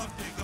слава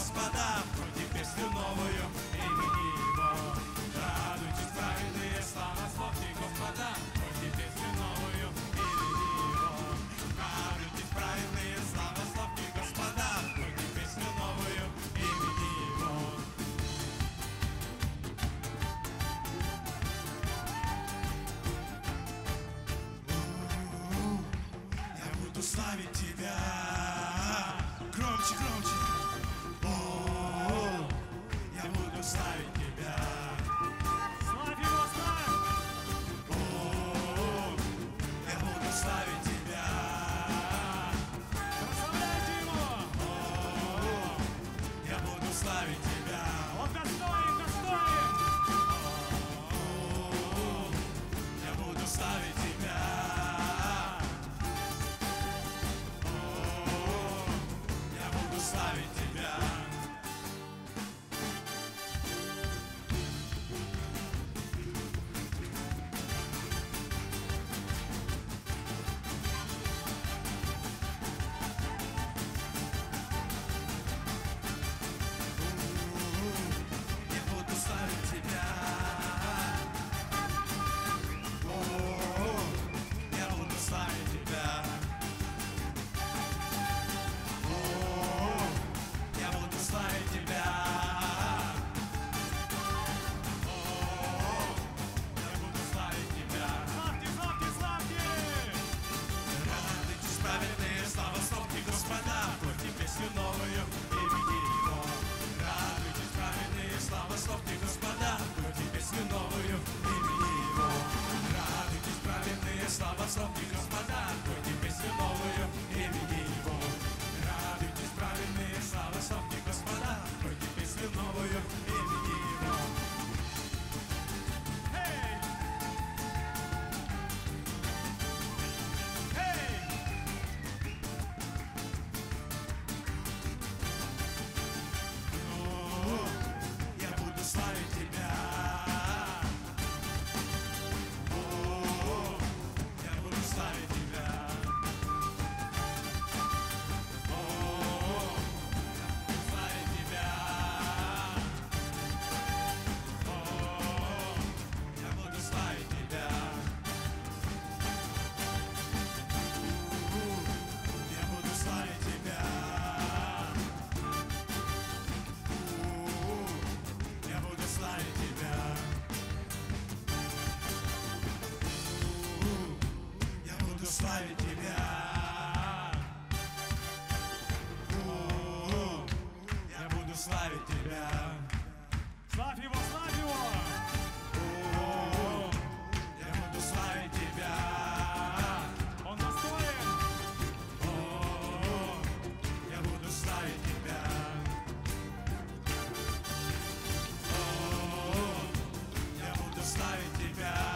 Я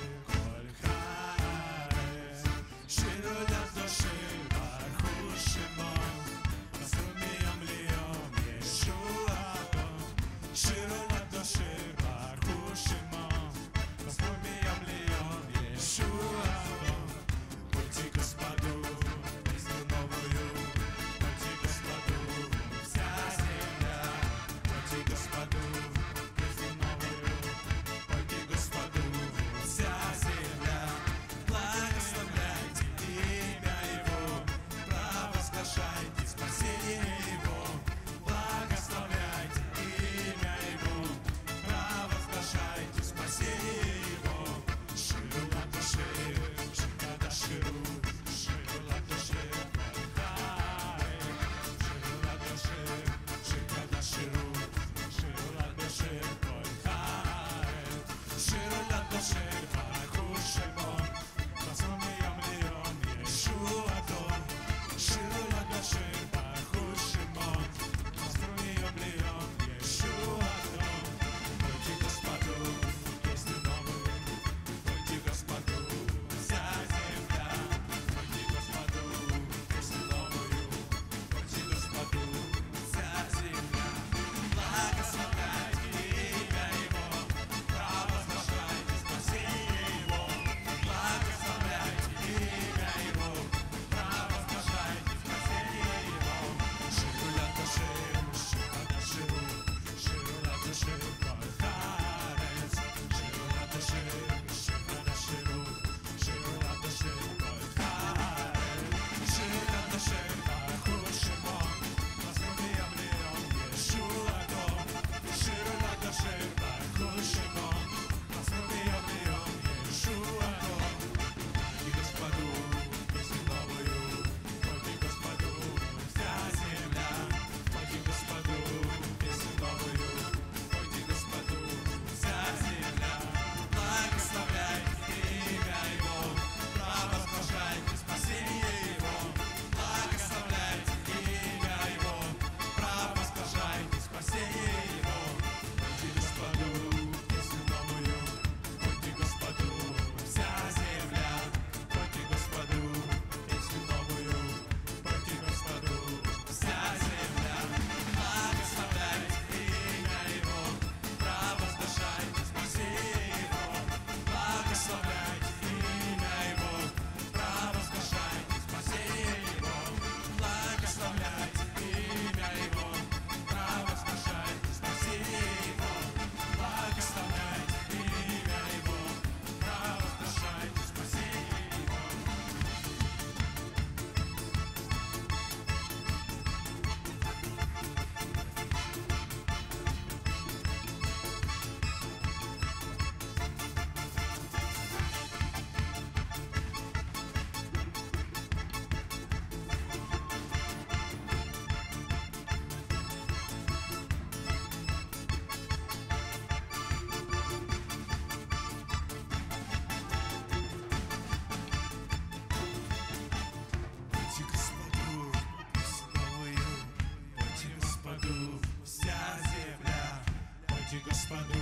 Господу,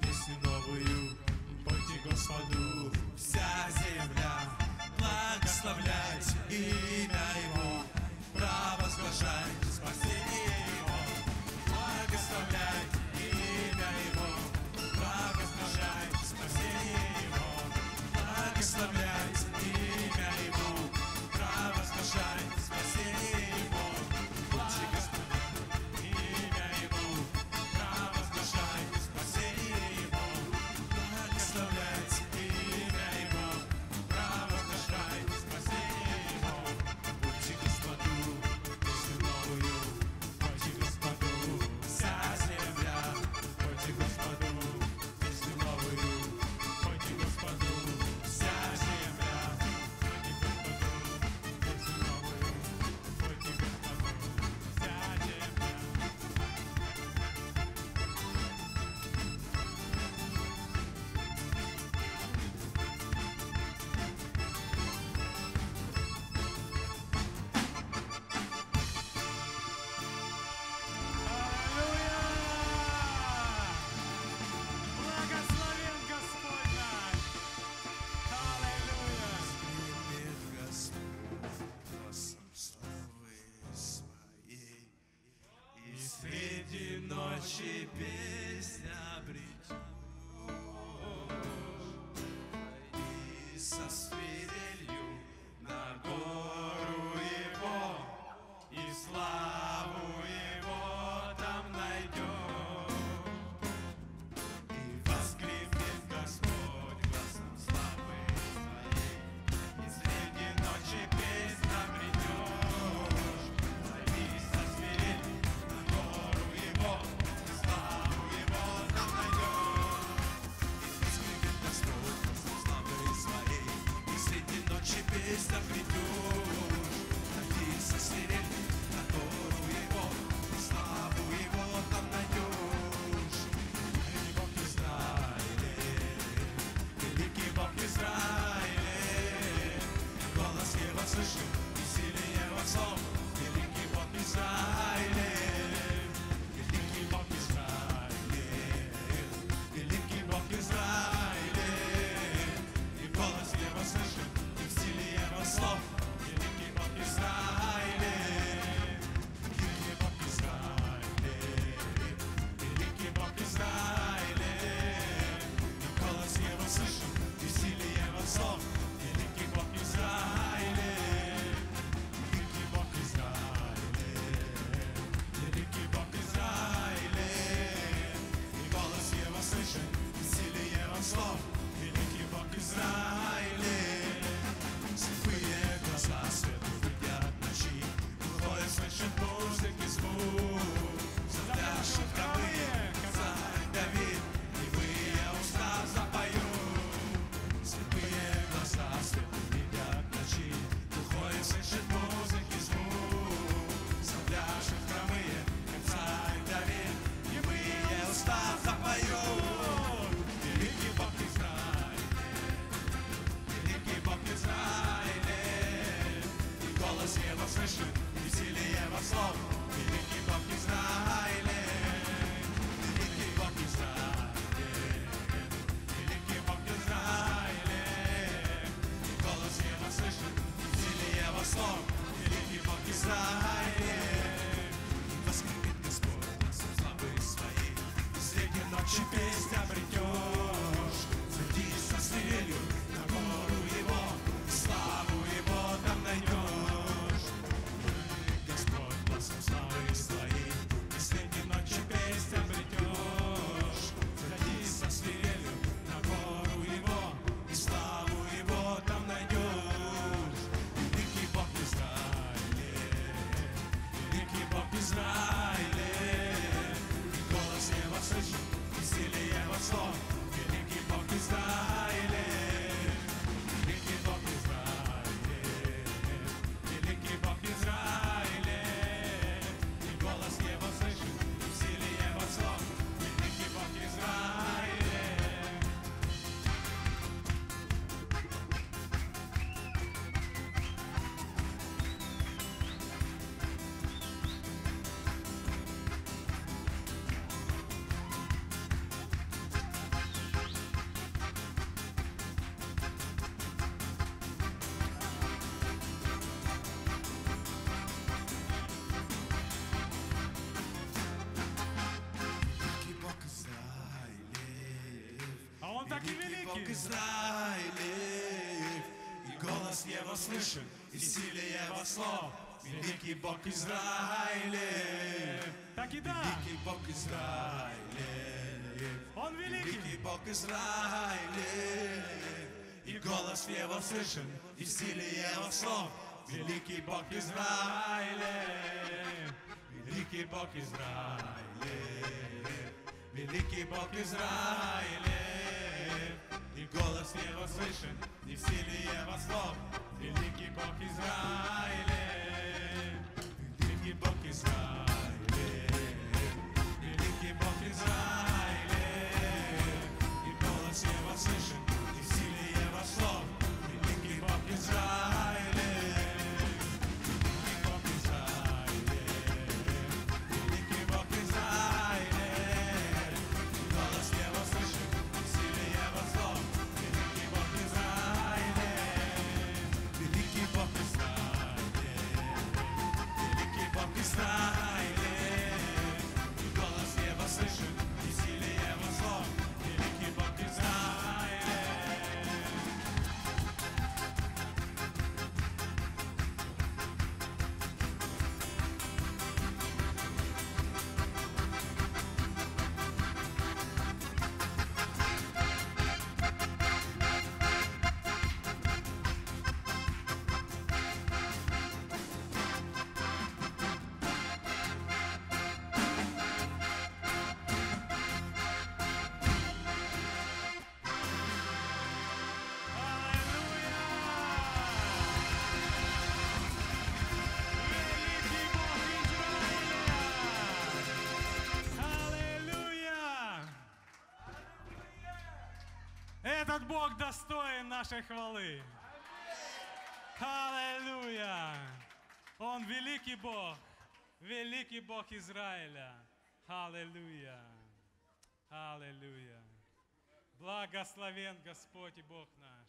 песню новую, пойте Господу. Вся земля благословлять имя Его, провозглашать спасение Его, благословлять имя Его, провозглашать спасение Его, благословлять is the Бог Израилев, и голос его слышен, и силе его слов. Великий Бог Израилев, так и да. Великий Бог Израилев, Он великий. Великий Бог Израилев, и голос его слышен, и в силе его слов. Великий Бог Израилев, Великий Бог Израилев, Великий Бог Израилев голос неба слышен, не в силе его слов, великий Бог Израиля, великий Бог Израиля. Этот Бог достоин нашей хвалы. Аллилуйя! Он великий Бог, великий Бог Израиля. Аллилуйя! Аллилуйя! Благословен Господь и Бог наш.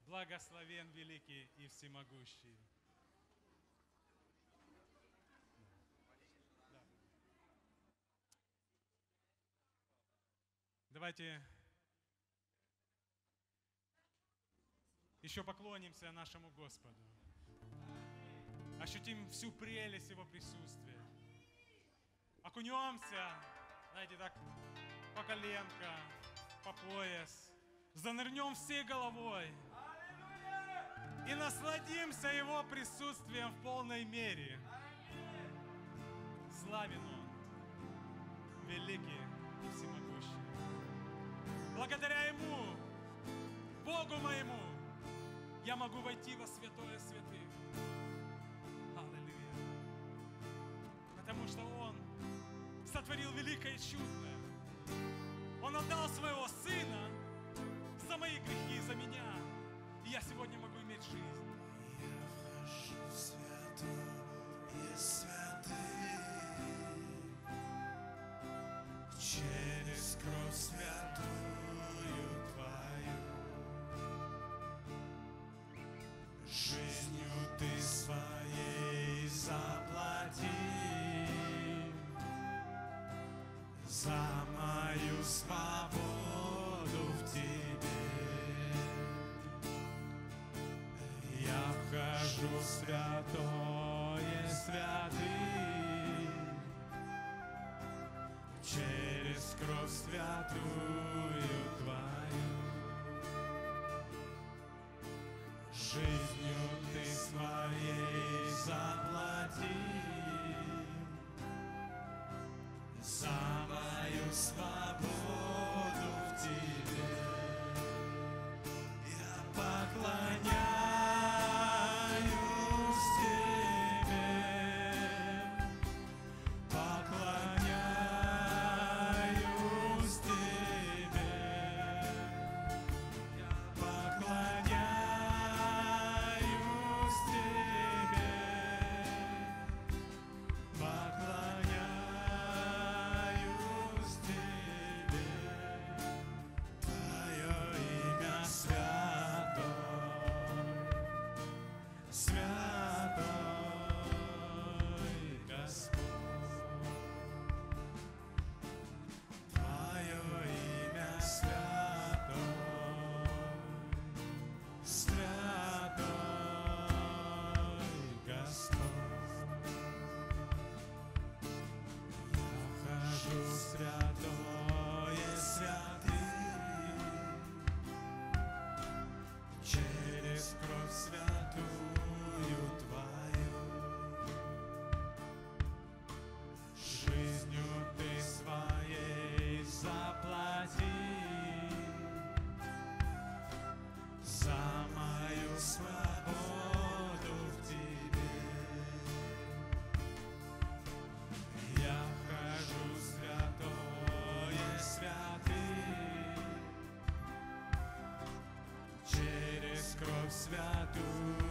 Благословен великий и всемогущий. Давайте еще поклонимся нашему Господу. Ощутим всю прелесть Его присутствия. Окунемся, знаете, так по коленка, по пояс. Занырнем всей головой. И насладимся Его присутствием в полной мере. Славен Он, великий и всемогущий. Благодаря Ему, Богу моему, я могу войти во святое святых. Аллилуйя. Потому что Он сотворил великое и чудное. Он отдал своего Сына за мои грехи, за меня. И я сегодня могу иметь жизнь. Я вхожу в святое святых через кровь святую за мою свободу в Тебе. Я вхожу в святое святых через кровь святую Твою. Жизнью мою святую.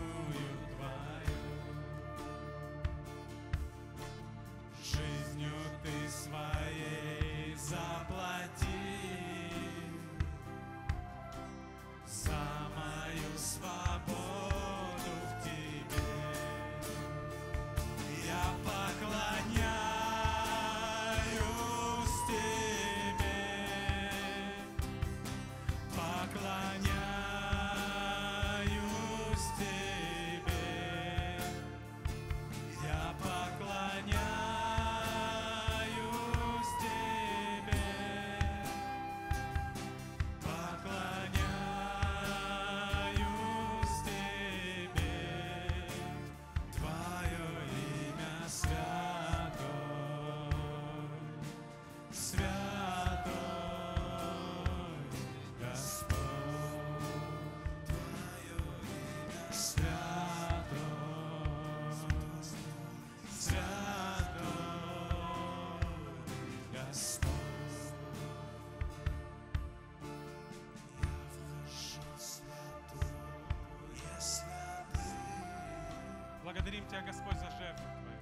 Тебя, Господь, за жертву Твою.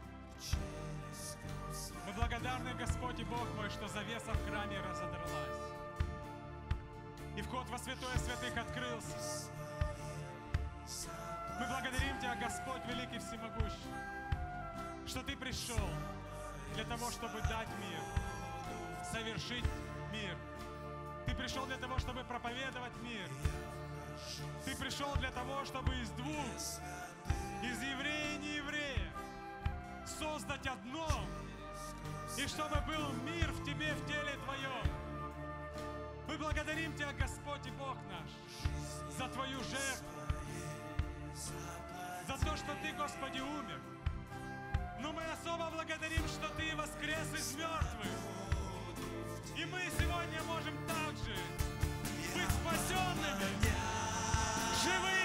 Мы благодарны, Господь и Бог мой, что завеса в храме разодралась. И вход во святое святых открылся. Мы благодарим Тебя, Господь великий всемогущий, что Ты пришел для того, чтобы дать мир, совершить мир. Ты пришел для того, чтобы проповедовать мир. Ты пришел для того, чтобы из двух, из еврея и нееврея, создать одно, и чтобы был мир в Тебе, в теле Твоем. Мы благодарим Тебя, Господь и Бог наш, за Твою жертву, за то, что Ты, Господи, умер. Но мы особо благодарим, что Ты воскрес из мертвых. И мы сегодня можем также быть спасенными, живыми,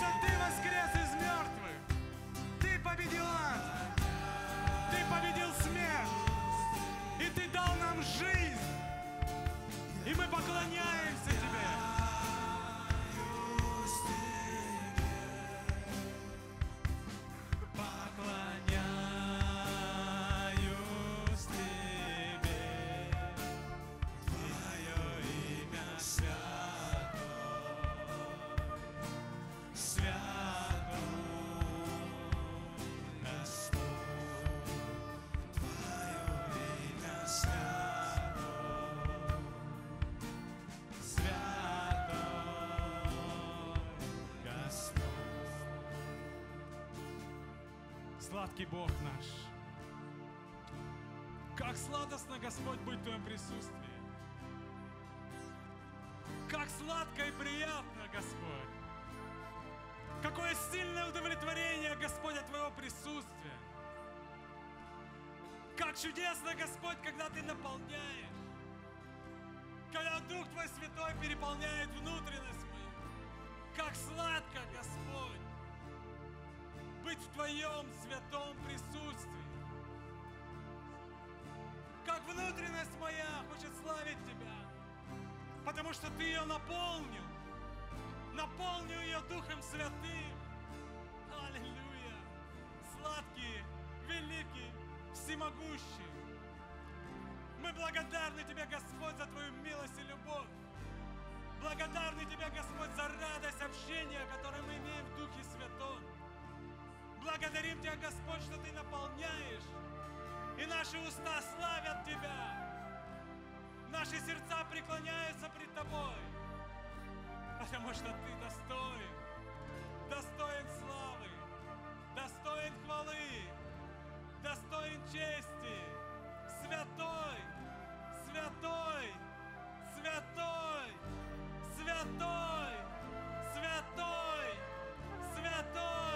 Yaşattığımız Сладкий Бог наш, как сладостно, Господь, быть в Твоем присутствии. Как сладко и приятно, Господь. Какое сильное удовлетворение, Господь, от Твоего присутствия. Как чудесно, Господь, когда Ты наполняешь. Когда Дух Твой Святой переполняет внутренность мою. Как сладко, Господь, быть в Твоем святом присутствии. Как внутренность моя хочет славить Тебя, потому что Ты ее наполнил. Наполнил ее Духом Святым. Аллилуйя! Сладкий, великий, всемогущий. Мы благодарны Тебе, Господь, за Твою милость и любовь. Благодарны Тебе, Господь, за радость общения, которое мы имеем в Духе Святом. Благодарим Тебя, Господь, что Ты наполняешь, и наши уста славят Тебя. Наши сердца преклоняются пред Тобой, потому что Ты достоин, достоин славы, достоин хвалы, достоин чести, святой, святой, святой, святой, святой, святой,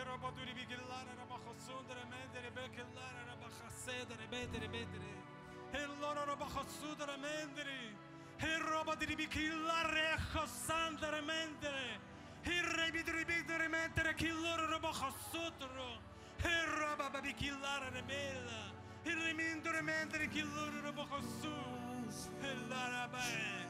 Roba rabaduri bigellara rabakhasundere mendere bekellara rabakhasedere bedere bedere hellora rabakhasudere mendere e roba di herrobadiri bikellara khasandere mendere herrebidiri bidere mendere killora rabakhasudere herrobaba bikellara rebella herremindere mendere killora rabakhasu hellara bae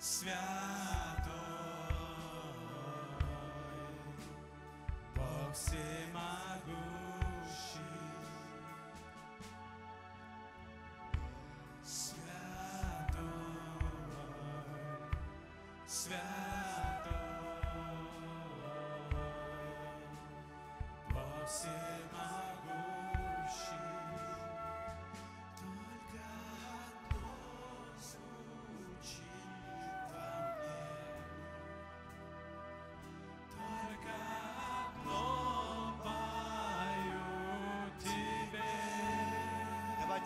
святой, Бог всемогущий, святой, святой, Бог.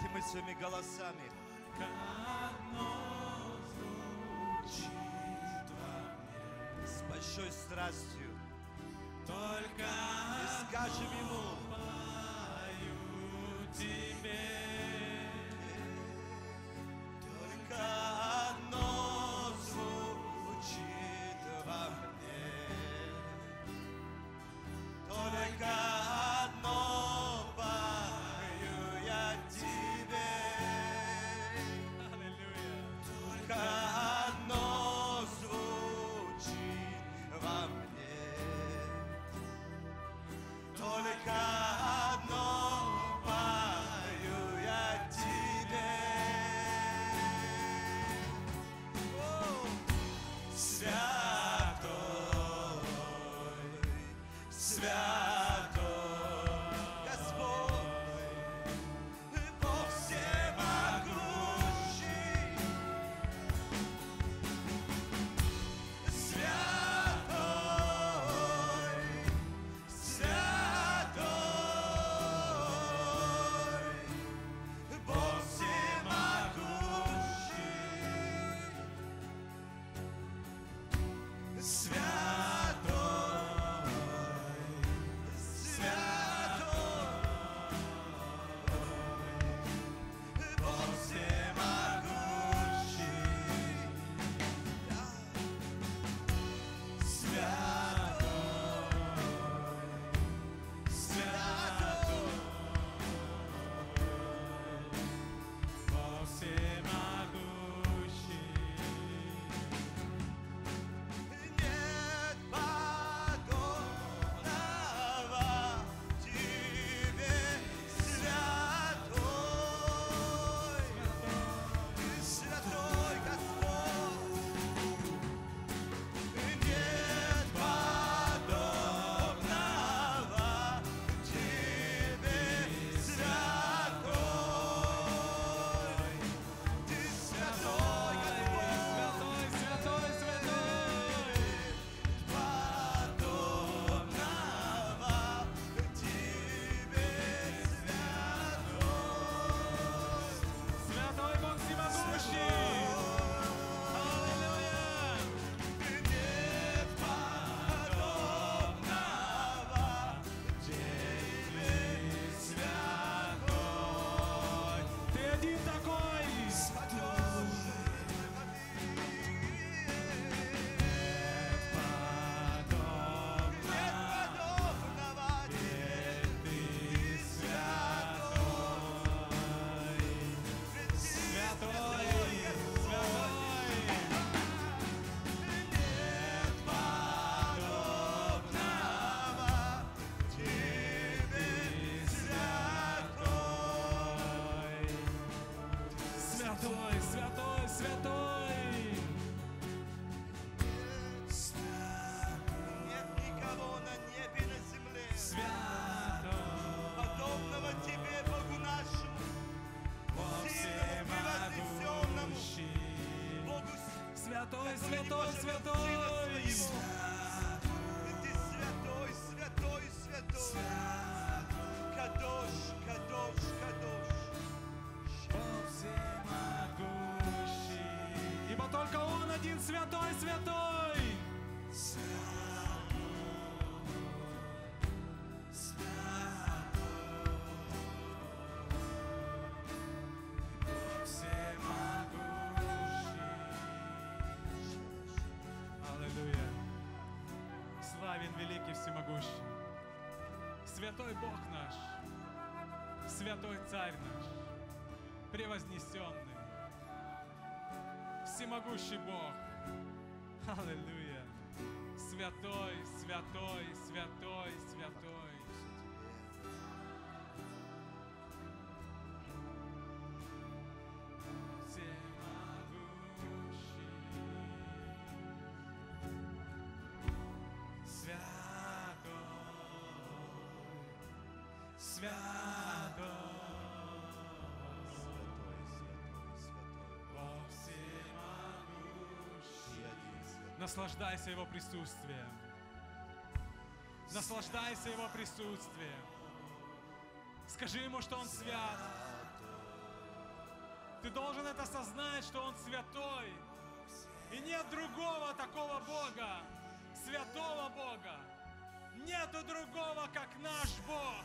Давайте мы своими голосами. С большой страстью. Только и скажем Ему. Пою тебе. Святой, святой. Аллилуйя. Славен великий всемогущий. Святой Бог наш, святой Царь наш, превознесенный, всемогущий Бог. Аллилуйя. Святой, святой, святой, святой. Святой, святой, Наслаждайся Его присутствием. Наслаждайся Его присутствием. Скажи Ему, что Он свят. Ты должен это осознать, что Он святой. И нет другого такого Бога, святого Бога. Нету другого, как наш Бог.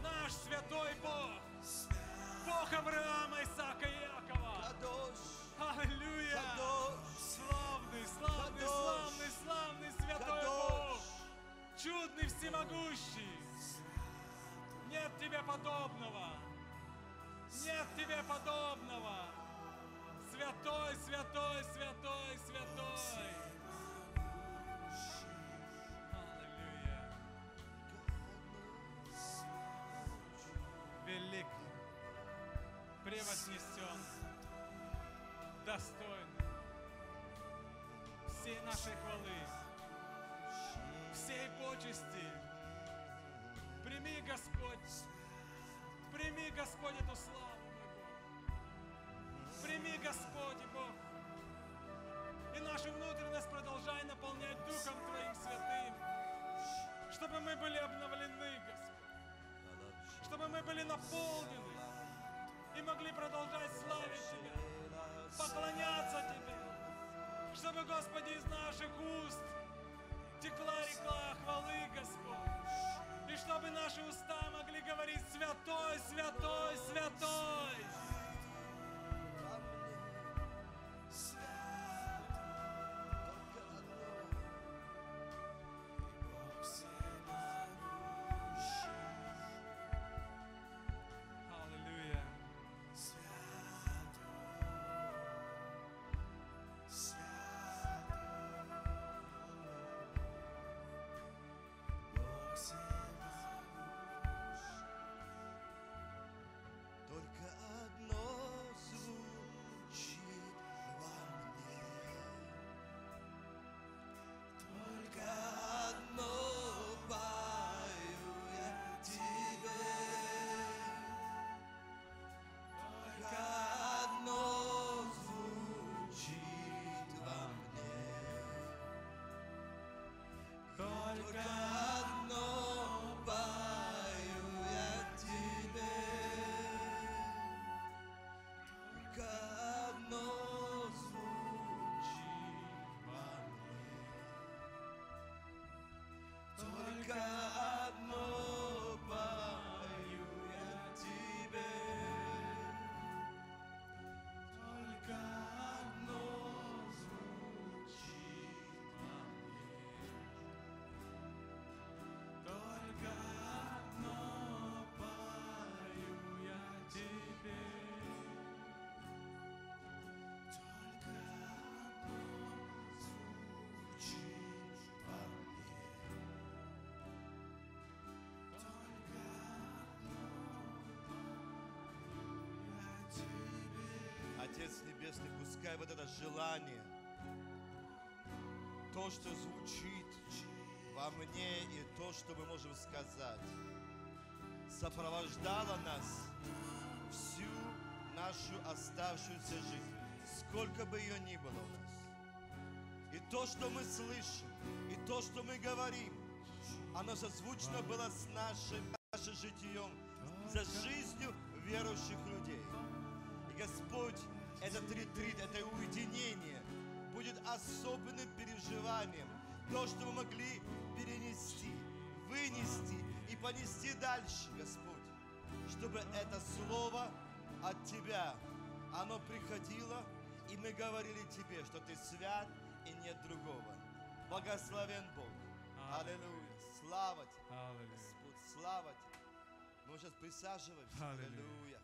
Наш святой Бог. Бог Авраама, Исаака и Якова. Аллилуйя! Славный, славный, славный, славный святой Бог! Чудный, всемогущий! Нет тебе подобного! Нет тебе подобного! Святой, святой, святой, святой! Аллилуйя! Велик, превознесен, всей нашей хвалы, всей почести. Прими, Господь, прими, Господь, эту славу, мой Бог. Прими, Господь, Бог. И нашу внутренность продолжай наполнять Духом Твоим Святым, чтобы мы были обновлены, Господь, чтобы мы были наполнены и могли продолжать славить Тебя, поклоняться Тебе, чтобы, Господи, из наших уст текла река хвалы, Господь. И чтобы наши уста могли говорить святой, святой, святой. Отец Небесный, пускай вот это желание, то, что звучит во мне и то, что мы можем сказать, сопровождало нас всю нашу оставшуюся жизнь, сколько бы ее ни было у нас. И то, что мы слышим, и то, что мы говорим, оно созвучно было с нашим, нашим житием, за жизнью верующих людей. И Господь, этот ретрит, это уединение будет особенным переживанием. То, что мы могли перенести, вынести и понести дальше, Господь. Чтобы это слово от Тебя, оно приходило, и мы говорили Тебе, что Ты свят и нет другого. Благословен Бог. Аллилуйя. Слава Тебе. Аллилуйя. Господь, слава Тебе. Мы сейчас присаживаемся. Аллилуйя.